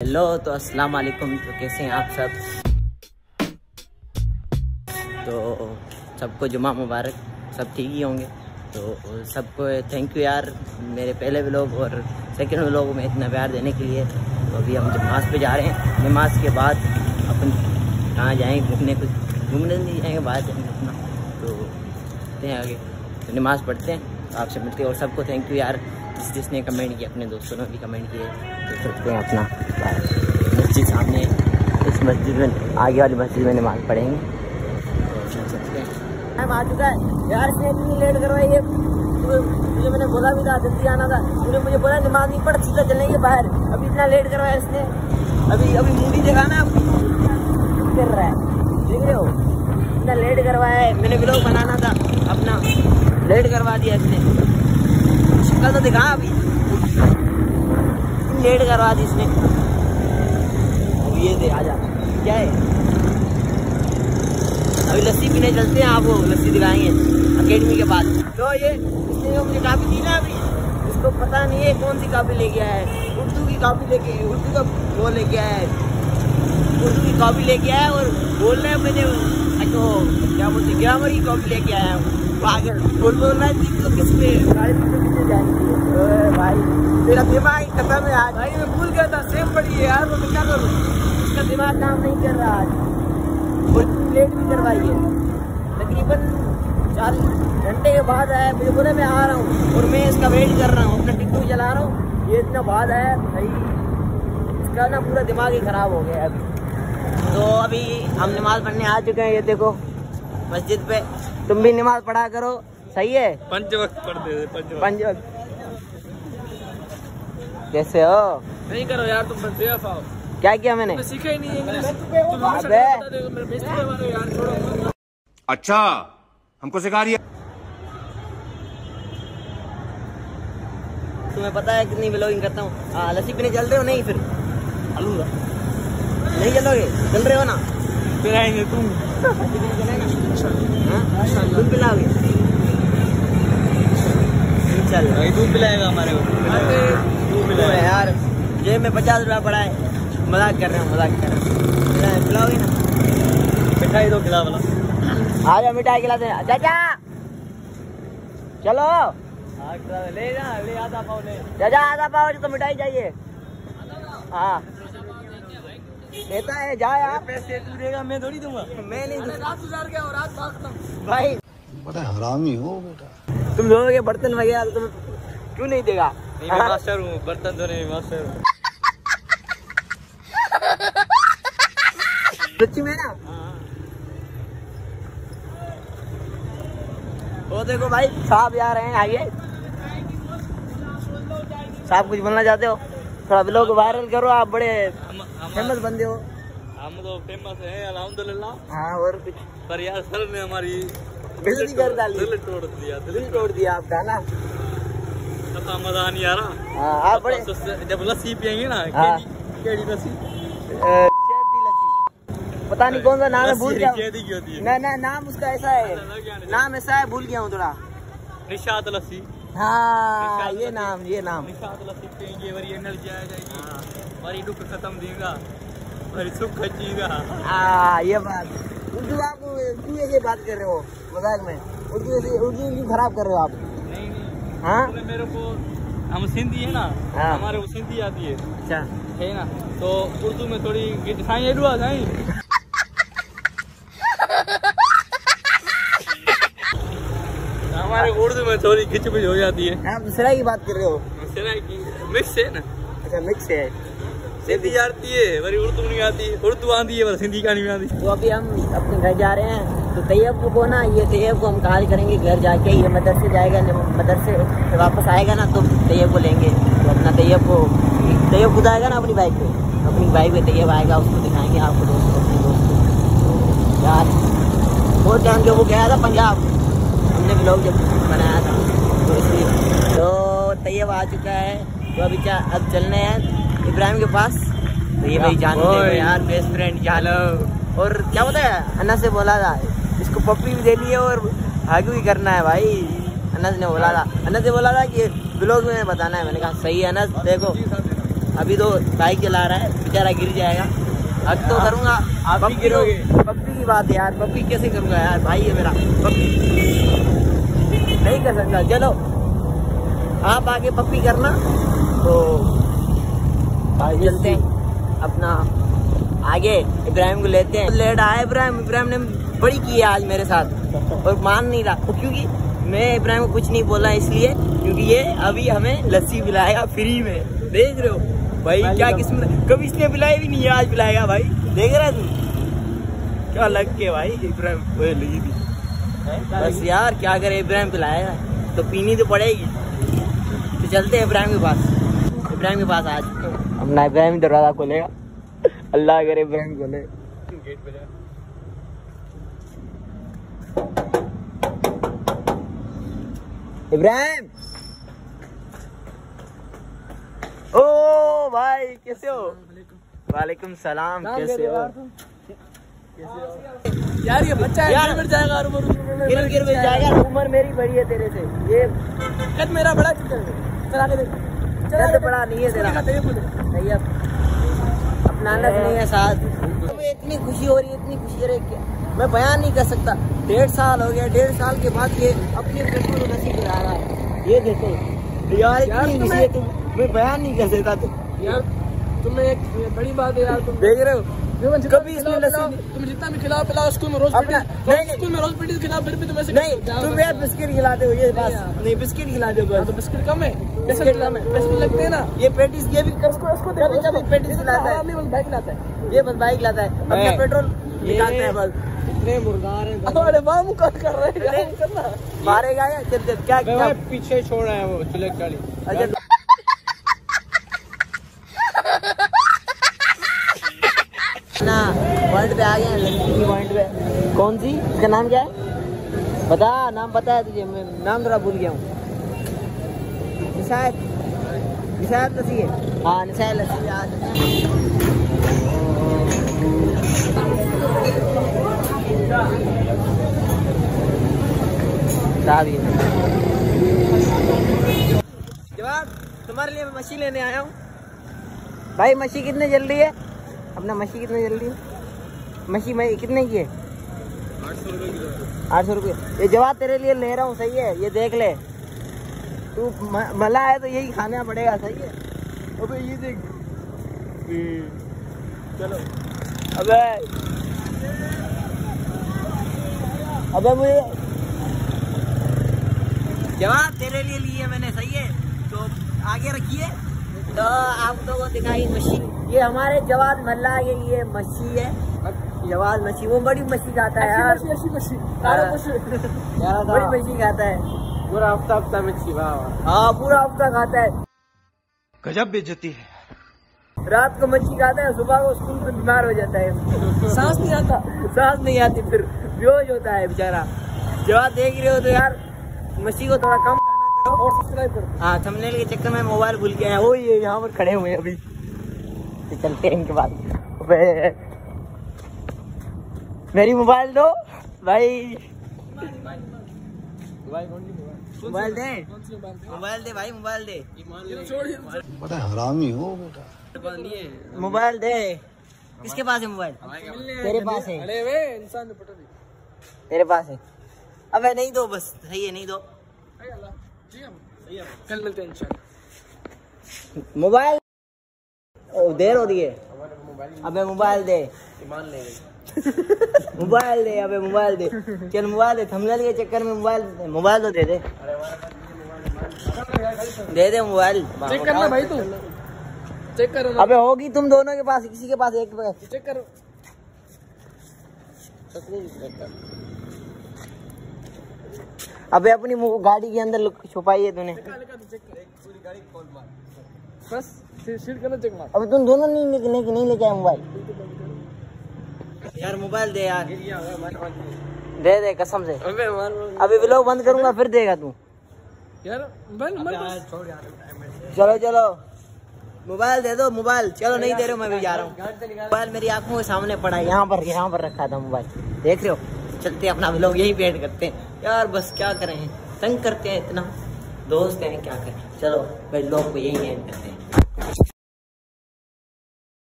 Hello तो अस्सलाम वालेकुम तो कैसे हैं आप सब? तो सबको जुमा मुबारक, सब ठीक ही होंगे। तो सबको थैंक यू यार, मेरे पहले व्लॉग और सेकंड व्लॉग में इतना प्यार देने के लिए। तो अभी हम नमाज़ पे जा रहे हैं। नमाज़ के बाद अपन कहाँ जाएँगे घूमने कुछ घूमने नहीं जाएँगे, बाहर जाएँगे अपना। तो हैं आगे। तो नमाज़ पढ़ते हैं। तो आपसे मिलते हैं और सबको थैंक यू यार जिस जिसने कमेंट किया, अपने दोस्तों ने भी कमेंट किए तो चलते हैं अपना। मस्जिद सामने इस मस्जिद में, आगे वाली मस्जिद में नमाज़ पढ़ेंगे। सकते टाइम आ चुका है यार इसने इतनी लेट करवाई है। मुझे मैंने बोला भी था, जल्दी आना था। तूने मुझे बोला, नमाज़ नहीं पढ़, सीधा चलेंगे बाहर। अभी इतना लेट करवाया इसने। अभी अभी मूवी देखा ना कर रहा है? देख रहे हो? इतना लेट करवाया है। मैंने ब्लॉग बनाना था, अपना। लेट करवा दिया इसने। शक्ल तो दिखा अभी। लेट करवा दी इसने। ये दे, आजा। क्या है? अभी लस्सी पीने चलते हैं आपको लस्सी दिलाएँगे अकेडमी के बाद। तो ये, इसने जो मुझे काफ़ी दी ना अभी, इसको पता नहीं है कौन सी कापी लेके आया है। उर्दू की कापी लेके, उर्दू का वो लेके आया है। उर्दू की कॉपी लेके आया है और बोल रहे हैं मैंने तो क्या बोलते ग्रामर की कॉपी लेके आया हूँ। पागल बोल बोल रहा है तो किस पे? किसने भाई तेरा दिमाग खत्म है आज। भाई मैं भूल गया था सेम पड़ी है यार मैं क्या करूँ? इसका दिमाग काम नहीं कर रहा आज। लेट भी करवाई है तकरीबन चार घंटे के बाद आया मुझे बोला मैं आ रहा हूँ और मैं इसका वेट कर रहा हूँ अपना टिकटू चला रहा हूँ। ये इतना बाद आया भाई इसका ना पूरा दिमाग ही खराब हो गया है अभी। तो अभी हम नमाज़ पढ़ने आ चुके हैं ये देखो मस्जिद पे। तुम भी नमाज़ पढ़ा करो सही है? पंच वक्त पढ़ते थे पंच वक्त। कैसे हो? नहीं करो यार तुम बस बेवफ आओ क्या किया मैंने? सीखा ही नहीं अच्छा हमको सिखा रही तुम्हें पता है कितनी ब्लॉगिंग करता हूँ। लस्सी पीने चल रहे हो? नहीं फिर। नहीं चलोगे चल रहे हो ना आएँगे तुम? तुम पिलाओगे चल भाई तू पिलाएगा हमारे को तू यार जेब में पचास रुपया पड़ा है मज़ाक कर रहे हो मज़ाक कर रहे हो पिलाओगे ना मिठाई दो खिला वाला आ जाओ मिठाई खिलाते चाचा चलो ले जा ले आधा पाव ले चाचा आधा पाव तो मिठाई चाहिए हाँ देता है जा यार। पैसे तू देगा मैं थोड़ी दूँगा। मैं नहीं दूँ। रात गुजार गया और रात भागता हूँ भाई। बड़ा हरामी हो बेटा। तुम लोगों के बर्तन वगैरह तो तुम क्यों नहीं देगा? नहीं मैं मास्टर हूँ बर्तन धोने में मास्टर हूँ। सच्ची में ना? वो देखो भाई साहब जा रहे हैं आइए साहब कुछ बोलना चाहते हो? थोड़ा ब्लॉग वायरल करो आप बड़े फ़ेमस बंदे हो। हम तो फ़ेमस है अल्हम्दुलिल्लाह। हाँ और कुछ? पर यार सर ने हमारी बेइज्जती कर डाली। दिल तोड़ दिया दिल दिल तोड़ दिया आपका ना? पता मज़ा नहीं आ रहा। हाँ आप बड़े तो जब लस्सी पियेंगे ना हाँ। केड़ी लस्सी। पता नहीं कौन सा नाम है भूल गया है। ना ना नाम उसका ऐसा है। नाम ऐसा है भूल गया हूँ थोड़ा। निशात लस्सी। हाँ ये नाम ये नाम। दुख खत्म देगा सुख खचेगा। हाँ ये बात। उर्दू आप क्यों ये बात कर रहे हो मज़ाक में। उर्दू ऐसे- उर्दू क्यों खराब कर रहे हो आप। नहीं नहीं। हाँ? मेरे को हम सिंधी है ना हाँ। हमारे को सिंधी आती है। अच्छा। है ना? तो उर्दू में थोड़ी साईं हमारे उर्दू में थोड़ी खिचपिच हो जाती है। आप दूसरा की बात कर रहे हो? सेना की मिक्स है ना? अच्छा मिक्स है। सिंधी आती है वरी उर्दू नहीं आती। उर्दू आती है पर सिंधी कहानी में आती तो अभी हम अपने घर जा रहे हैं तो तैयब को ना ये तैयब को हम कहा करेंगे घर जाके ये मदरसे जाएगा मदरसे वापस आएगा ना तो तैयब को लेंगे। तो अपना तैयब को तैयब खुद आएगा ना अपनी बाइक पे? अपनी बाइक पे तैयब आएगा उसको दिखाएँगे आपको दोस्त को अपने दोस्त। को यार बहुत टाइम जब वो गया था पंजाब। हमने ब्लॉग जब बनाया था तो इसलिए। तो तैयब आ चुका है तो अभी क्या अब चलने हैं इब्राहिम के पास। तो ये भाई जान यार बेस्ट फ्रेंड जानो और क्या है? अन्ना से बोला था इसको पप्पी भी देनी है और हग भी करना है भाई। अनस ने बोला था अनस ने बोला था कि ब्लॉग में बताना है। मैंने कहा सही है अनस देखो अभी तो बाइक चला रहा है बेचारा गिर जाएगा। अब तो करूँगा आप गिरोगे। पप्पी की बात है यार पप्पी कैसे करूँगा यार? भाई है मेरा पप्पी। नहीं कर सकता। चलो आप आगे पप्पी करना। तो भाई चलते हैं अपना आगे। इब्राहिम को लेते हैं। लेट आया इब्राहिम। इब्राहिम ने बड़ी की है आज मेरे साथ। और मान नहीं रहा। क्योंकि मैं इब्राहिम को कुछ नहीं बोला इसलिए क्योंकि ये अभी हमें लस्सी पिलाएगा फ्री में। देख रहे हो? भाई क्या किस्मत कभी इसने पिलाई भी नहीं है आज पिलाएगा भाई। देख रहा है तू? क्या लग के भाई इब्राहिम लगी थी। बस यार क्या करे इब्राहिम पिलाएगा तो पीनी तो पड़ेगी। तो चलते हैं इब्राहिम के पास। इब्राहिम के पास आज। अपना इब्राहिम दरवाज़ा खोलेगा अल्लाह करे इब्राहिम खोले इब्राहिम! ओ भाई कैसे हो? वालेकुम सलाम कैसे हो? यार ये बच्चा है यार। गिर गिर जाएगा गिर गिर मिल जाएगा उम्र मेरी बड़ी है तेरे से। ये कद मेरा बड़ा चक्कर है चला के देख। चला दर्द बड़ा नहीं है तेरा। को नहीं अब अपना नस नहीं है साथ। इतनी खुशी हो रही है इतनी खुशी। हो रही है मैं बयान नहीं कर सकता। डेढ़ साल हो गया डेढ़ साल के बाद ये अपनी को नसीब दिला रहा है। ये देखो यार इतनी खुशी है तुम मैं बयान नहीं कर सकता तुम। यार तुम्हें एक बड़ी बात है यार तुम देख रहे हो? कभी इसने खिलाओ, तुम जितना भी खिलाओ पिलाओ स्कूल में रोज अपना- पेटीज- नहीं, नहीं। स्कूल में रोज पेटीज खिलाओ फिर भी तुम ऐसे नहीं तुम यार बिस्किट खिलाते हो ये बात नहीं बिस्किट खिलाते हो बस। तो बिस्किट कम है। बिस्किट कम है। पैसे लगते हैं ना। ये पेटिस ये भी इसको इसको कभी कभी इसको। पेटिस इसको खिलाता है। बस बैग लाता है। ये बस बाइक लाता है। अपना पेट्रोल निकालते हैं बस। इतने मुर्गार हैं अरे वाह मुकर कर रहे हैं? मारेगा चल चल क्या क्या पीछे छोड़ रहा है वो चिलक गाड़ी अच्छा ना पॉइंट पे आ गए पॉइंट पे। कौन सी? इसका नाम क्या है? बता, नाम है तुझे, मैं नाम थोड़ा भूल गया हूँ। है जवाब, तुम्हारे लिए मैं मछली लेने आया हूँ। भाई, मछली कितने जल रही है? अपना मछली कितने जल्दी है? मछली मैं कितने की है? आठ सौ रुपये ये जवाब तेरे लिए ले रहा हूँ सही है? ये देख ले। तू मला है तो यही खाना पड़ेगा सही है? अबे ये देख। चलो। अबे। अबे मुझे जवाब तेरे लिए लिए मैंने सही है? तो आगे रखिए। तो आप लोगों को दिखाई मछली ये हमारे जवाब मल्ला के लिए मछली है। जवाब मछली वो बड़ी मछली खाता है यार। ऐसी ऐसी मछली मछली बड़ी मछली खाता है। पूरा हफ़्ता हफ़्ता मछली वाह वाह। हाँ पूरा हफ़्ता खाता है। गजब बेइज्जती है। रात को मच्छी खाता है सुबह को स्कूल में बीमार हो जाता है। सांस नहीं आता। सांस नहीं आती फिर बेहोश होता है बेचारा। जवाब देख रहे हो तो यार मछली को थोड़ा कम खाना करो और सब्सक्राइब कर। हाँ थंबनेल के चक्कर में मोबाइल भूल गया है। वो ये यहाँ पर खड़े हुए हैं अभी। तो चलते हैं इनके बाद। मेरी मोबाइल दो। भाई। मोबाइल दे। मोबाइल दे भाई मोबाइल दे। बड़ा हरामी हो बेटा। मोबाइल दे। किसके पास है मोबाइल? तेरे पास है। अरे वे इंसान तेरे पास है। अबे नहीं दो बस सही है नहीं दो। कल मिलते हैं इंशाल्लाह। मोबाइल। देर हो रही है। अबे मोबाइल दे। ईमान ले मोबाइल दे अबे मोबाइल दे। चल मोबाइल दे थंबनेल के चक्कर में मोबाइल मोबाइल तो दे दे। दे दे मोबाइल। चेक करना भाई तू। चेक करो अबे होगी तुम दोनों के पास किसी के पास एक चेक करो। अबे अपनी गाड़ी के अंदर छुपाई है तूने। बस करना चेक मार। अब तुम दोनों नहीं नहीं, नहीं लेके आए मोबाइल। यार मोबाइल दे यार। दे दे कसम से। अबे अभी व्लॉग बंद करूँगा फिर देगा तू। यार चलो चलो। मोबाइल दे दो मोबाइल। चलो नहीं दे रहे हो मैं भी जा रहा हूँ। मोबाइल मेरी आँखों के सामने पड़ा है। यहाँ पर यहाँ पर रखा था मोबाइल। देख रहे हो? चलते हैं अपना लोग यही पेंट करते हैं। यार बस क्या करें? तंग करते हैं इतना। दोस्त हैं क्या करें? चलो भाई लोग को यही एंड करते हैं।